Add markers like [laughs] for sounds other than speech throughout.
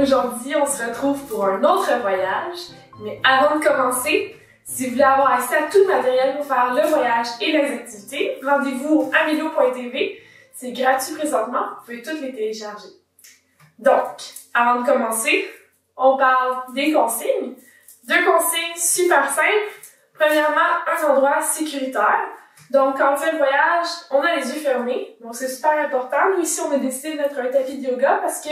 Aujourd'hui, on se retrouve pour un autre voyage. Mais avant de commencer, si vous voulez avoir accès à tout le matériel pour faire le voyage et les activités, rendez-vous à milo.tv. C'est gratuit présentement, vous pouvez toutes les télécharger. Donc, avant de commencer, on parle des consignes. Deux consignes super simples. Premièrement, un endroit sécuritaire. Donc, quand on fait le voyage, on a les yeux fermés. Donc, c'est super important. Nous, ici, on a décidé de mettre un tapis de yoga parce que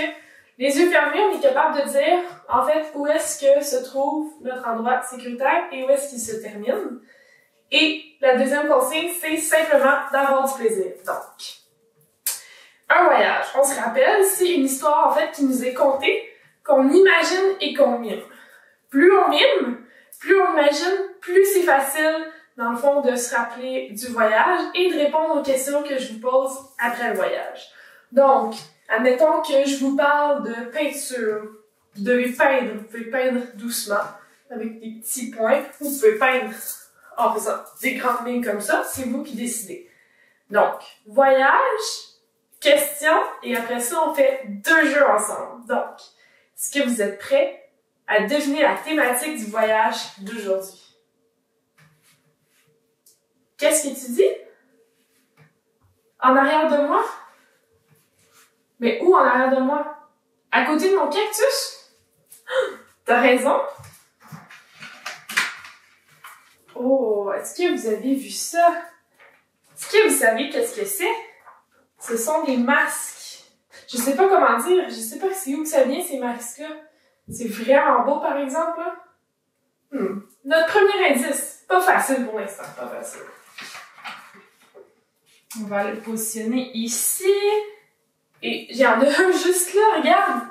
les yeux fermés, on est capable de dire, en fait, où est-ce que se trouve notre endroit sécuritaire et où est-ce qu'il se termine. Et la deuxième consigne, c'est simplement d'avoir du plaisir. Donc, un voyage. On se rappelle, c'est une histoire, en fait, qui nous est contée, qu'on imagine et qu'on mime. Plus on mime, plus on imagine, plus c'est facile, dans le fond, de se rappeler du voyage et de répondre aux questions que je vous pose après le voyage. Donc, Admettons que je vous parle de peinture. Vous devez peindre. Vous pouvez peindre doucement, avec des petits points. Vous pouvez peindre en faisant des grandes lignes comme ça. C'est vous qui décidez. Donc, voyage, question, et après ça, on fait deux jeux ensemble. Donc, est-ce que vous êtes prêts à deviner la thématique du voyage d'aujourd'hui? Qu'est-ce que tu dis? En arrière de moi? Mais où en arrière de moi? À côté de mon cactus? [gasps] T'as raison. Oh, est-ce que vous avez vu ça? Est-ce que vous savez qu'est-ce que c'est? Ce sont des masques. Je sais pas comment dire, je sais pas c'est où que ça vient ces masques-là. C'est vraiment beau par exemple. Hmm. Notre premier indice, pas facile pour l'instant, pas facile. On va le positionner ici. Et j'en ai un [laughs] juste là, regarde!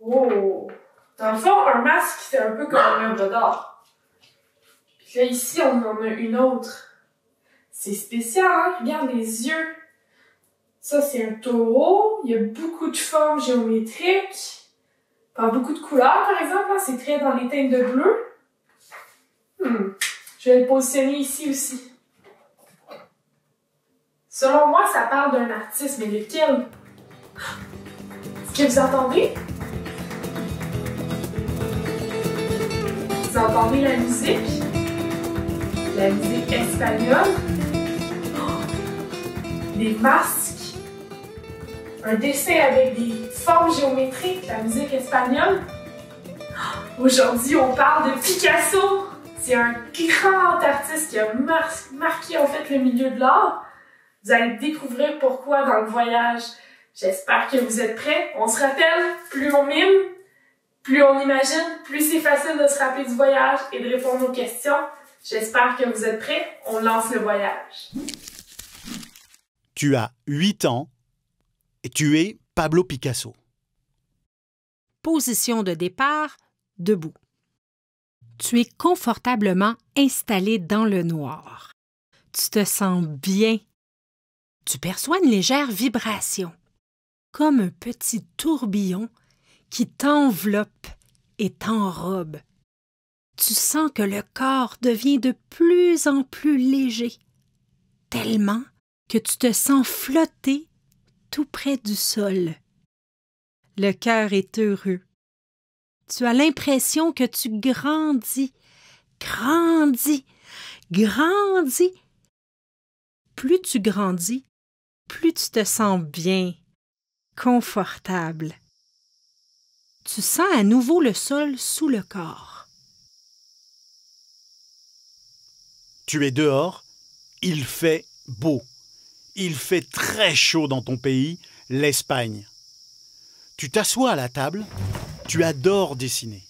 Oh! Dans le fond, un masque, c'est un peu comme un œuvre d'art. Puis là, ici, on en a une autre. C'est spécial, hein? Regarde les yeux. Ça, c'est un taureau. Il y a beaucoup de formes géométriques. Pas beaucoup de couleurs, par exemple. Hein? C'est très dans les teintes de bleu. Hmm. Je vais le positionner ici aussi. Selon moi, ça parle d'un artiste, mais lequel? Est-ce que vous entendez? Vous entendez la musique? La musique espagnole? Des masques? Un dessin avec des formes géométriques? La musique espagnole? Aujourd'hui, on parle de Picasso! C'est un grand artiste qui a marqué en fait le milieu de l'art. Vous allez découvrir pourquoi dans le voyage. J'espère que vous êtes prêts. On se rappelle, plus on mime, plus on imagine, plus c'est facile de se rappeler du voyage et de répondre aux questions. J'espère que vous êtes prêts. On lance le voyage. Tu as 8 ans et tu es Pablo Picasso. Position de départ, debout. Tu es confortablement installé dans le noir. Tu te sens bien tu perçois une légère vibration, comme un petit tourbillon qui t'enveloppe et t'enrobe. Tu sens que le corps devient de plus en plus léger, tellement que tu te sens flotter tout près du sol. Le cœur est heureux. Tu as l'impression que tu grandis, grandis, grandis. Plus tu grandis, plus tu te sens bien, confortable. Tu sens à nouveau le sol sous le corps. Tu es dehors, il fait beau. Il fait très chaud dans ton pays, l'Espagne. Tu t'assois à la table, tu adores dessiner.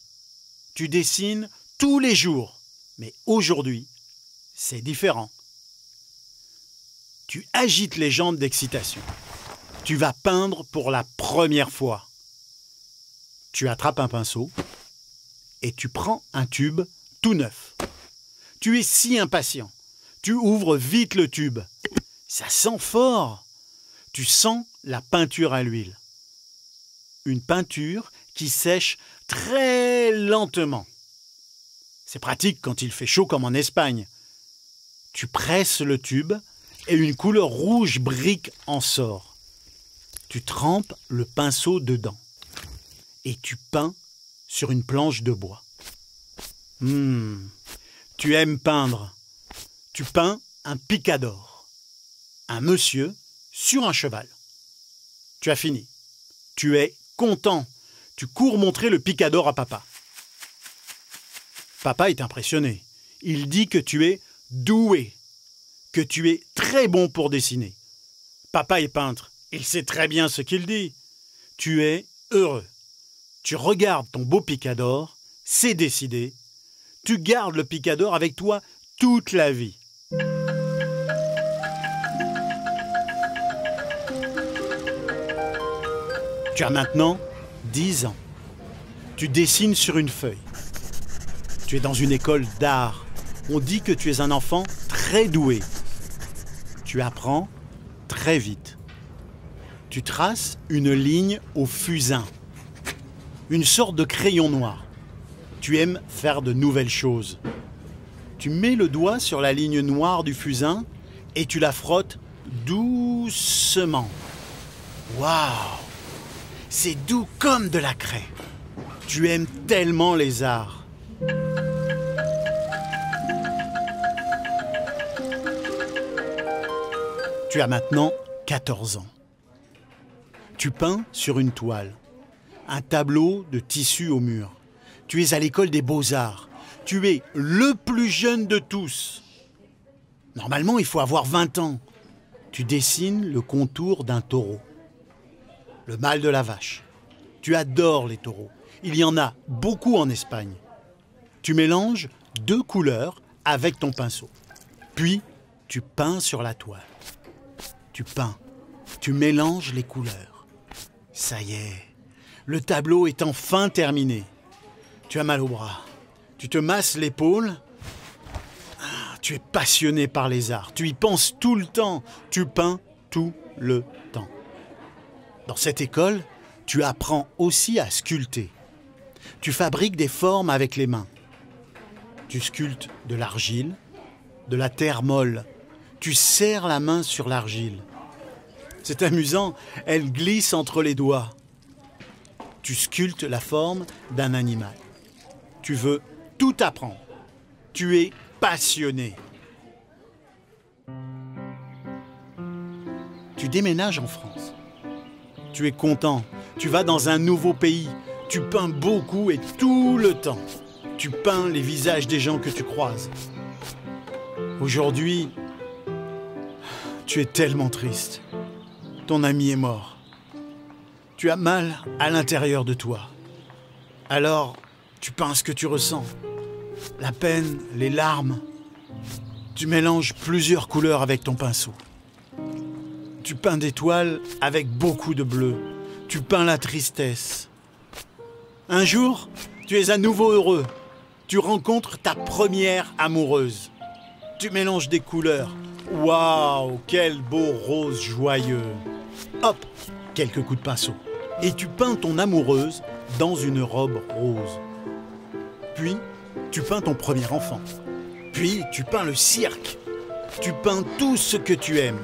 Tu dessines tous les jours, mais aujourd'hui, c'est différent tu agites les jambes d'excitation. Tu vas peindre pour la première fois. Tu attrapes un pinceau et tu prends un tube tout neuf. Tu es si impatient. Tu ouvres vite le tube. Ça sent fort. Tu sens la peinture à l'huile. Une peinture qui sèche très lentement. C'est pratique quand il fait chaud comme en Espagne. Tu presses le tube et une couleur rouge brique en sort. Tu trempes le pinceau dedans et tu peins sur une planche de bois. Hmm, tu aimes peindre. Tu peins un picador. Un monsieur sur un cheval. Tu as fini. Tu es content. Tu cours montrer le picador à papa. Papa est impressionné. Il dit que tu es doué, que tu es très bon pour dessiner. Papa est peintre. Il sait très bien ce qu'il dit. Tu es heureux. Tu regardes ton beau picador, c'est décidé. Tu gardes le picador avec toi toute la vie. Tu as maintenant 10 ans. Tu dessines sur une feuille. Tu es dans une école d'art. On dit que tu es un enfant très doué. Tu apprends très vite. Tu traces une ligne au fusain, une sorte de crayon noir. Tu aimes faire de nouvelles choses. Tu mets le doigt sur la ligne noire du fusain et tu la frottes doucement. Waouh C'est doux comme de la craie. Tu aimes tellement les arts. Tu as maintenant 14 ans. Tu peins sur une toile, un tableau de tissu au mur. Tu es à l'école des beaux-arts. Tu es le plus jeune de tous. Normalement, il faut avoir 20 ans. Tu dessines le contour d'un taureau. Le mâle de la vache. Tu adores les taureaux. Il y en a beaucoup en Espagne. Tu mélanges deux couleurs avec ton pinceau. Puis, tu peins sur la toile. Tu peins. Tu mélanges les couleurs. Ça y est, le tableau est enfin terminé. Tu as mal au bras. Tu te masses l'épaule. Ah, tu es passionné par les arts. Tu y penses tout le temps. Tu peins tout le temps. Dans cette école, tu apprends aussi à sculpter. Tu fabriques des formes avec les mains. Tu sculptes de l'argile, de la terre molle. Tu serres la main sur l'argile. C'est amusant, elle glisse entre les doigts. Tu sculptes la forme d'un animal. Tu veux tout apprendre. Tu es passionné. Tu déménages en France. Tu es content. Tu vas dans un nouveau pays. Tu peins beaucoup et tout le temps. Tu peins les visages des gens que tu croises. Aujourd'hui, tu es tellement triste. Ton ami est mort. Tu as mal à l'intérieur de toi. Alors, tu peins ce que tu ressens. La peine, les larmes. Tu mélanges plusieurs couleurs avec ton pinceau. Tu peins des toiles avec beaucoup de bleu. Tu peins la tristesse. Un jour, tu es à nouveau heureux. Tu rencontres ta première amoureuse. Tu mélanges des couleurs. Waouh, quel beau rose joyeux. Hop, quelques coups de pinceau. Et tu peins ton amoureuse dans une robe rose. Puis, tu peins ton premier enfant. Puis, tu peins le cirque. Tu peins tout ce que tu aimes.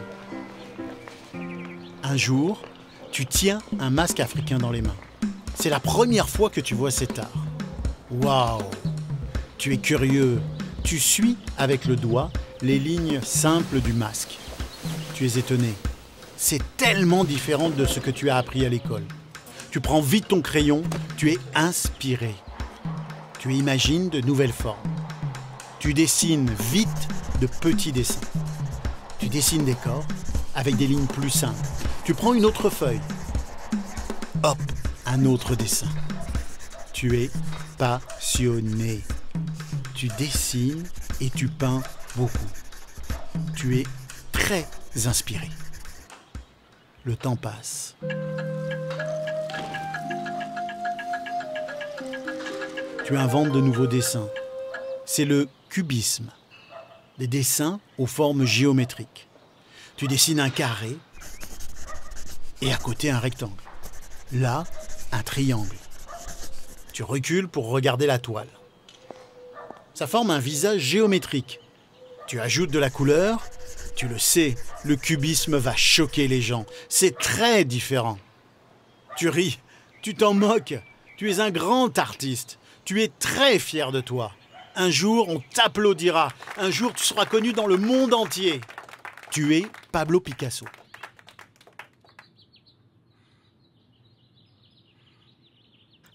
Un jour, tu tiens un masque africain dans les mains. C'est la première fois que tu vois cet art. Waouh Tu es curieux. Tu suis avec le doigt les lignes simples du masque. Tu es étonné. C'est tellement différent de ce que tu as appris à l'école. Tu prends vite ton crayon, tu es inspiré. Tu imagines de nouvelles formes. Tu dessines vite de petits dessins. Tu dessines des corps avec des lignes plus simples. Tu prends une autre feuille. Hop, un autre dessin. Tu es passionné. Tu dessines et tu peins beaucoup. Tu es très inspiré. Le temps passe. Tu inventes de nouveaux dessins. C'est le cubisme. Des dessins aux formes géométriques. Tu dessines un carré et à côté un rectangle. Là, un triangle. Tu recules pour regarder la toile. Ça forme un visage géométrique. Tu ajoutes de la couleur Tu le sais, le cubisme va choquer les gens. C'est très différent. Tu ris, tu t'en moques. Tu es un grand artiste. Tu es très fier de toi. Un jour, on t'applaudira. Un jour, tu seras connu dans le monde entier. Tu es Pablo Picasso.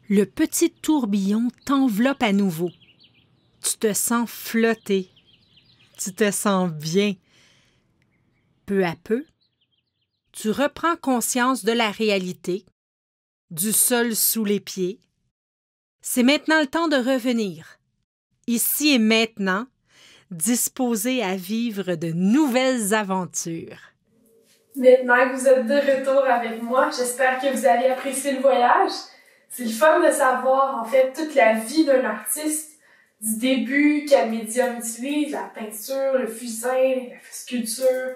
Le petit tourbillon t'enveloppe à nouveau. Tu te sens flotter. Tu te sens bien. Peu à peu, tu reprends conscience de la réalité, du sol sous les pieds. C'est maintenant le temps de revenir, ici et maintenant, disposé à vivre de nouvelles aventures. Maintenant que vous êtes de retour avec moi, j'espère que vous allez apprécier le voyage. C'est le fun de savoir, en fait, toute la vie d'un artiste, du début, quel médium utilise, la peinture, le fusain, la sculpture.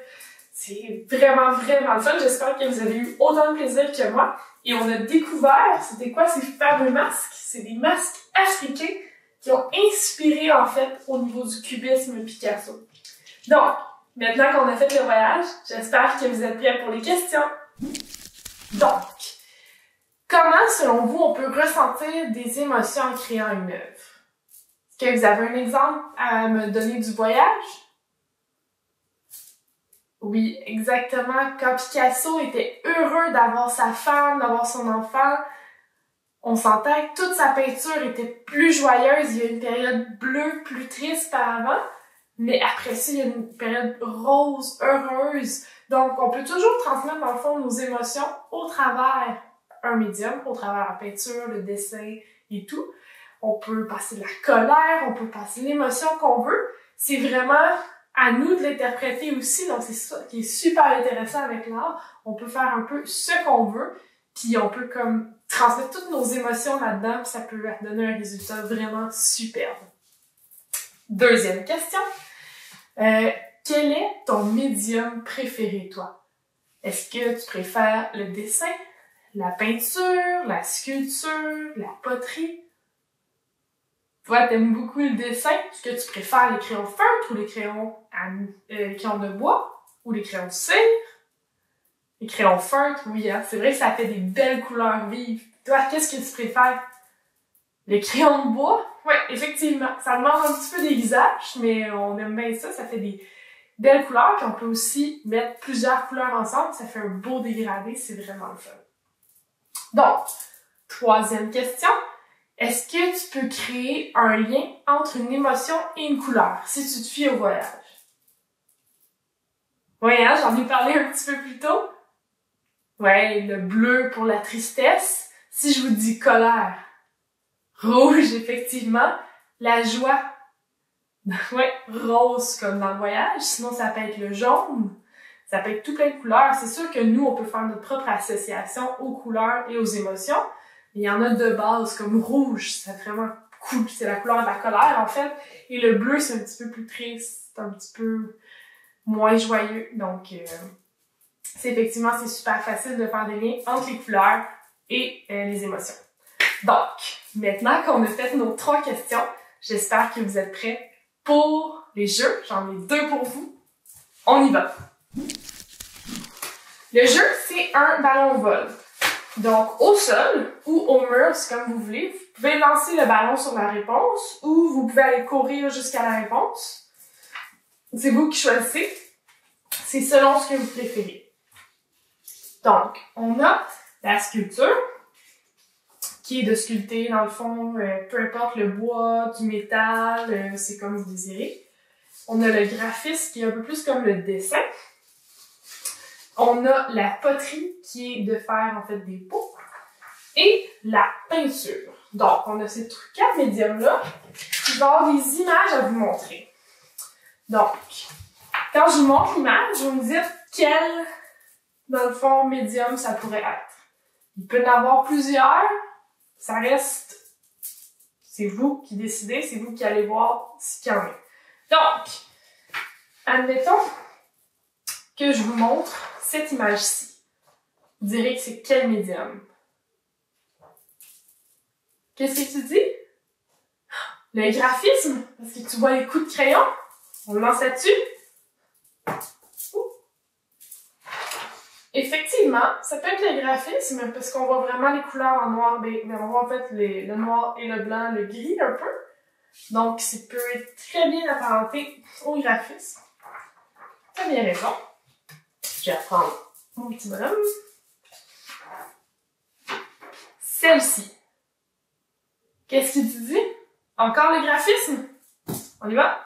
C'est vraiment, vraiment fun. J'espère que vous avez eu autant de plaisir que moi. Et on a découvert, c'était quoi ces fameux masques? C'est des masques africains qui ont inspiré, en fait, au niveau du cubisme Picasso. Donc, maintenant qu'on a fait le voyage, j'espère que vous êtes prêts pour les questions. Donc, Comment, selon vous, on peut ressentir des émotions en créant une œuvre? Est-ce que vous avez un exemple à me donner du voyage? Oui, exactement. Quand Picasso était heureux d'avoir sa femme, d'avoir son enfant, on sentait que toute sa peinture était plus joyeuse. Il y a une période bleue plus triste par avant, mais après ça, il y a une période rose, heureuse. Donc, on peut toujours transmettre, dans le fond, nos émotions au travers un médium au travers la peinture, le dessin et tout. On peut passer de la colère, on peut passer l'émotion qu'on veut. C'est vraiment à nous de l'interpréter aussi, donc c'est ça qui est super intéressant avec l'art. On peut faire un peu ce qu'on veut, puis on peut comme transmettre toutes nos émotions là-dedans, puis ça peut donner un résultat vraiment superbe. Deuxième question. Euh, quel est ton médium préféré, toi? Est-ce que tu préfères le dessin, la peinture, la sculpture, la poterie? Toi, t'aimes beaucoup le dessin. Est-ce que tu préfères les crayons feutres ou les crayons, à, euh, crayons de bois ou les crayons de cire? Les crayons feutres, oui, hein? c'est vrai que ça fait des belles couleurs vives. Toi, qu'est-ce que tu préfères? Les crayons de bois? Oui, effectivement. Ça demande un petit peu des mais on aime bien ça. Ça fait des belles couleurs. Puis on peut aussi mettre plusieurs couleurs ensemble. Ça fait un beau dégradé. C'est vraiment le fun. Donc, troisième question. Est-ce que tu peux créer un lien entre une émotion et une couleur si tu te fies au voyage? Oui, hein, j'en ai parlé un petit peu plus tôt. Ouais, le bleu pour la tristesse. Si je vous dis colère. Rouge, effectivement. La joie. [laughs] ouais, rose comme dans le voyage. Sinon, ça peut être le jaune. Ça peut être tout plein de couleurs. C'est sûr que nous, on peut faire notre propre association aux couleurs et aux émotions. Il y en a de base, comme rouge, c'est vraiment cool. C'est la couleur de la colère, en fait. Et le bleu, c'est un petit peu plus triste, un petit peu moins joyeux. Donc, euh, c'est effectivement, c'est super facile de faire des liens entre les couleurs et euh, les émotions. Donc, maintenant qu'on a fait nos trois questions, j'espère que vous êtes prêts pour les jeux. J'en ai deux pour vous. On y va! Le jeu, c'est un ballon vol. Donc, au sol ou au mur, c'est comme vous voulez. Vous pouvez lancer le ballon sur la réponse ou vous pouvez aller courir jusqu'à la réponse. C'est vous qui choisissez. C'est selon ce que vous préférez. Donc, on a la sculpture, qui est de sculpter, dans le fond, euh, peu importe le bois, du métal, euh, c'est comme vous désirez. On a le graphisme, qui est un peu plus comme le dessin. On a la poterie qui est de faire en fait des pots et la peinture. Donc, on a ces quatre médiums-là. Je vais avoir des images à vous montrer. Donc, quand je vous montre l'image, vous me dites quel, dans le fond, médium ça pourrait être. Il peut y en avoir plusieurs. Ça reste... C'est vous qui décidez, c'est vous qui allez voir ce qu'il y en a. Donc, admettons que je vous montre cette image-ci, vous direz que c'est quel médium? Qu'est-ce que tu dis? Le graphisme, parce que tu vois les coups de crayon, on lance là-dessus. Effectivement, ça peut être le graphisme parce qu'on voit vraiment les couleurs en noir, mais, on voit en fait le noir et le blanc, le gris un peu. Donc, ça peut être très bien apparenté au graphisme. T'as bien raison. Je vais reprendre mon petit bonhomme. Celle-ci. Qu'est-ce que tu dis? Encore le graphisme? On y va?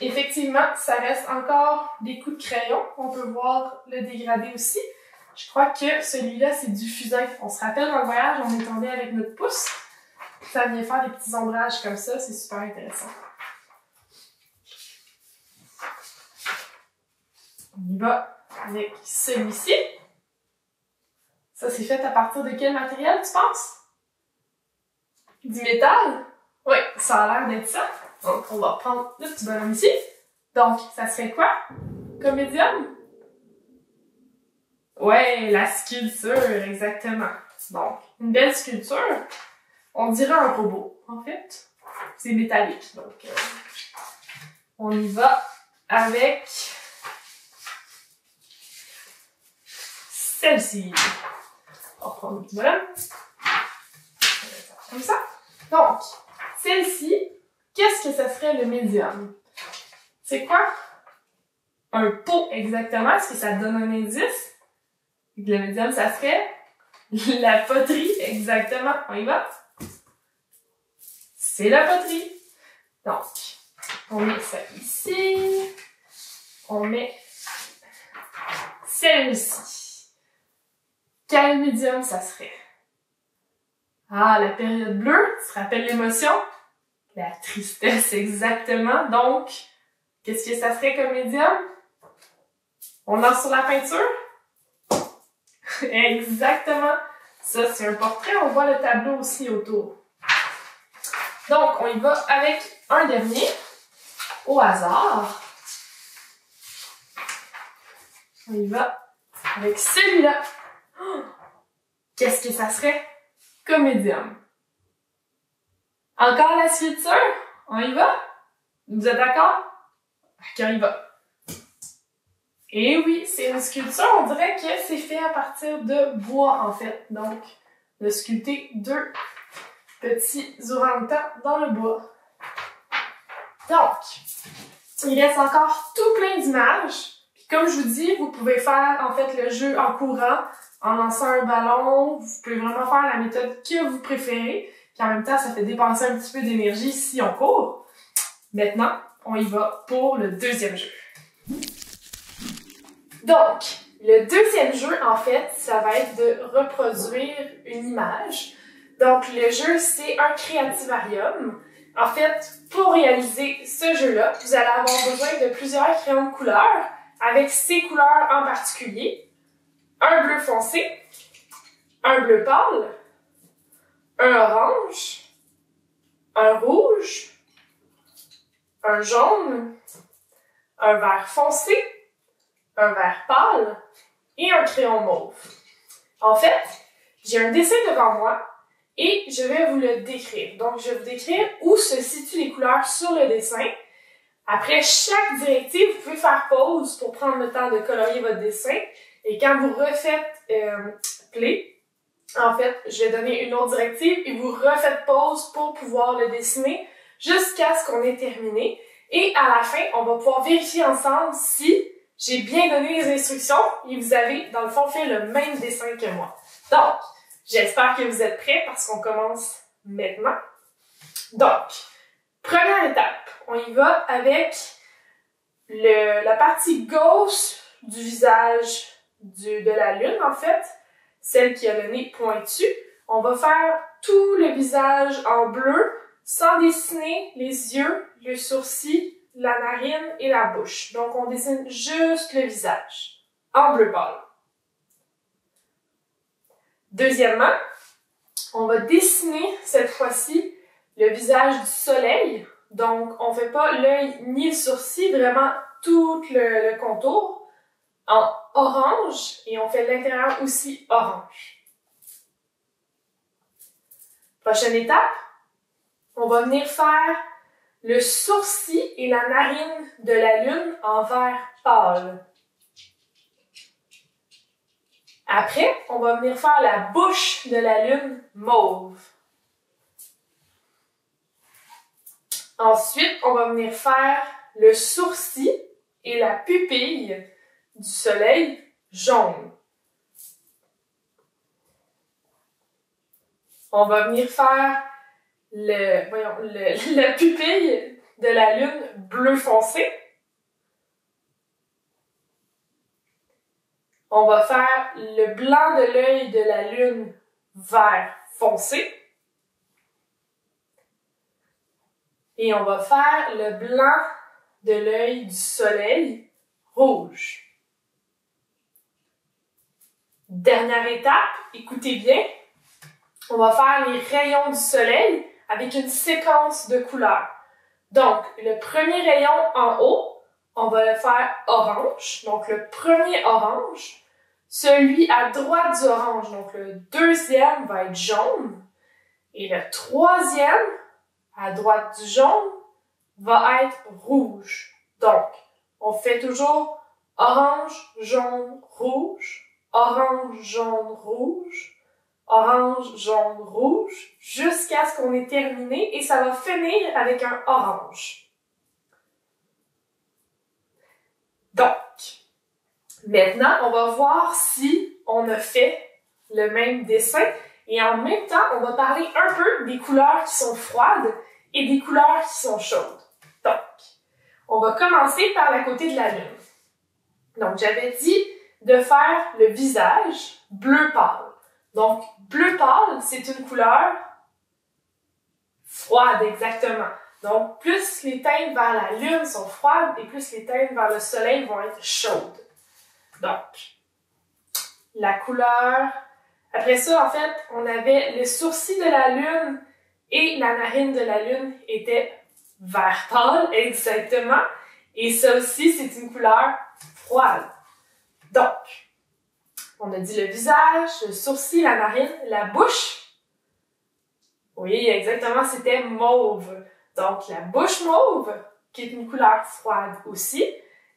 Effectivement, ça reste encore des coups de crayon. On peut voir le dégradé aussi. Je crois que celui-là, c'est du fusain. On se rappelle dans le voyage, on est tombé avec notre pouce. Ça vient faire des petits ombrages comme ça. C'est super intéressant. On y va avec celui-ci. Ça, c'est fait à partir de quel matériel, tu penses? Du métal? Oui, ça a l'air d'être ça. Donc, on va prendre le petit bonhomme ici. Donc, ça serait quoi? Comme médium? Ouais, la sculpture, exactement. Donc, une belle sculpture. On dirait un robot, en fait. C'est métallique, donc euh, on y va avec celle-ci. On va prendre le petit bonhomme. Comme ça. Donc, celle-ci, Qu'est-ce que ça serait le médium? C'est quoi? Un pot exactement. Est-ce que ça donne un indice? Le médium, ça serait [laughs] la poterie, exactement. On y va? C'est la poterie. Donc, on met ça ici. On met celle-ci. Quel médium ça serait? Ah, la période bleue, tu te rappelles l'émotion? La tristesse, exactement. Donc, qu'est-ce que ça serait comme médium? On lance sur la peinture? [laughs] exactement. Ça, c'est un portrait. On voit le tableau aussi autour. Donc, on y va avec un dernier, au hasard. On y va avec celui-là. Qu'est-ce que ça serait? Comme médium? Encore la sculpture? On y va? Vous êtes d'accord? On y va. Et oui, c'est une sculpture, on dirait que c'est fait à partir de bois, en fait. Donc, de sculpter deux petits orang dans le bois. Donc, il reste encore tout plein d'images. Puis comme je vous dis, vous pouvez faire en fait le jeu en courant, en lançant un ballon. Vous pouvez vraiment faire la méthode que vous préférez. Puis en même temps, ça fait dépenser un petit peu d'énergie si on court. Maintenant, on y va pour le deuxième jeu. Donc, le deuxième jeu, en fait, ça va être de reproduire une image. Donc, le jeu, c'est un créativarium. En fait, pour réaliser ce jeu-là, vous allez avoir besoin de plusieurs crayons de couleur avec ces couleurs en particulier. Un bleu foncé, un bleu pâle, un orange, un rouge, un jaune, un vert foncé, un vert pâle et un crayon mauve. En fait, j'ai un dessin devant moi et je vais vous le décrire. Donc, je vais vous décrire où se situent les couleurs sur le dessin. Après chaque directive, vous pouvez faire pause pour prendre le temps de colorier votre dessin. Et quand vous refaites euh, play, en fait, je vais donner une autre directive et vous refaites pause pour pouvoir le dessiner jusqu'à ce qu'on ait terminé. Et à la fin, on va pouvoir vérifier ensemble si j'ai bien donné les instructions et vous avez, dans le fond, fait le même dessin que moi. Donc, j'espère que vous êtes prêts parce qu'on commence maintenant. Donc, première étape, on y va avec le, la partie gauche du visage de la lune, en fait celle qui a le nez pointu. On va faire tout le visage en bleu sans dessiner les yeux, le sourcil, la narine et la bouche. Donc on dessine juste le visage en bleu pâle. Deuxièmement, on va dessiner cette fois-ci le visage du soleil. Donc on fait pas l'œil ni le sourcil, vraiment tout le contour en orange et on fait l'intérieur aussi orange. Prochaine étape, on va venir faire le sourcil et la narine de la lune en vert pâle. Après, on va venir faire la bouche de la lune mauve. Ensuite, on va venir faire le sourcil et la pupille du soleil jaune. On va venir faire le, voyons, le, [laughs] la pupille de la lune bleu foncé. On va faire le blanc de l'œil de la lune vert foncé. Et on va faire le blanc de l'œil du soleil rouge. Dernière étape, écoutez bien, on va faire les rayons du soleil avec une séquence de couleurs. Donc, le premier rayon en haut, on va le faire orange. Donc, le premier orange. Celui à droite du orange, donc le deuxième va être jaune. Et le troisième, à droite du jaune, va être rouge. Donc, on fait toujours orange, jaune, rouge, orange, jaune, rouge, orange, jaune, rouge, jusqu'à ce qu'on ait terminé et ça va finir avec un orange. Donc, maintenant, on va voir si on a fait le même dessin et en même temps, on va parler un peu des couleurs qui sont froides et des couleurs qui sont chaudes. Donc, on va commencer par la côté de la lune. Donc, j'avais dit de faire le visage bleu pâle. Donc, bleu pâle, c'est une couleur froide, exactement. Donc, plus les teintes vers la lune sont froides et plus les teintes vers le soleil vont être chaudes. Donc, la couleur. Après ça, en fait, on avait les sourcils de la lune et la narine de la lune était vert pâle, [laughs] exactement. Et ça aussi, c'est une couleur froide. Donc, on a dit le visage, le sourcil, la narine, la bouche. Oui, exactement, c'était mauve. Donc, la bouche mauve, qui est une couleur froide aussi.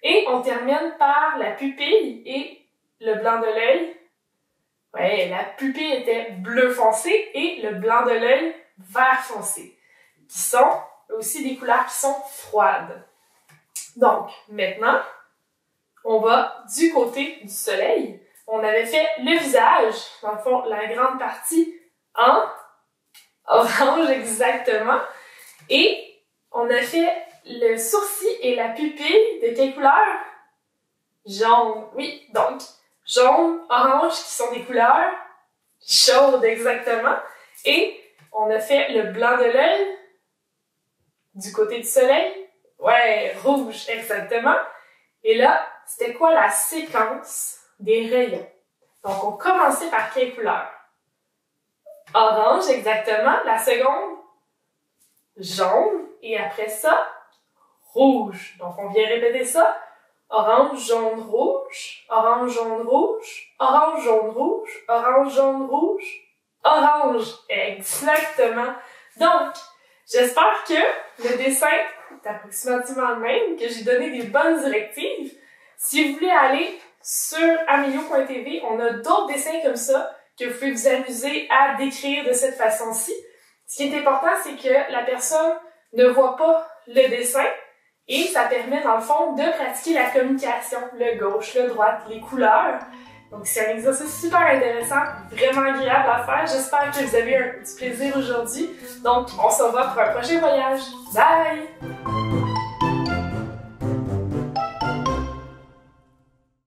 Et on termine par la pupille et le blanc de l'œil. Ouais, la pupille était bleu foncé et le blanc de l'œil vert foncé, qui sont aussi des couleurs qui sont froides. Donc, maintenant, on va du côté du soleil. On avait fait le visage, dans le fond, la grande partie en orange [laughs] exactement. Et on a fait le sourcil et la pupille de quelle couleur? Jaune. Oui, donc jaune, orange qui sont des couleurs chaudes exactement. Et on a fait le blanc de l'œil du côté du soleil. Ouais, rouge exactement. Et là, c'était quoi la séquence des rayons? Donc, on commençait par quelle couleur? Orange, exactement. La seconde, jaune. Et après ça, rouge. Donc, on vient répéter ça. Orange, jaune, rouge. Orange, jaune, rouge. Orange, jaune, rouge. Orange, jaune, rouge. Orange. Exactement. Donc, j'espère que le dessin est approximativement le même, que j'ai donné des bonnes directives. Si vous voulez aller sur amilio.tv, on a d'autres dessins comme ça que vous pouvez vous amuser à décrire de cette façon-ci. Ce qui est important, c'est que la personne ne voit pas le dessin et ça permet, dans le fond, de pratiquer la communication, le gauche, le droite, les couleurs. Donc, c'est un exercice super intéressant, vraiment agréable à faire. J'espère que vous avez un petit plaisir aujourd'hui. Donc, on se revoit pour un prochain voyage. Bye!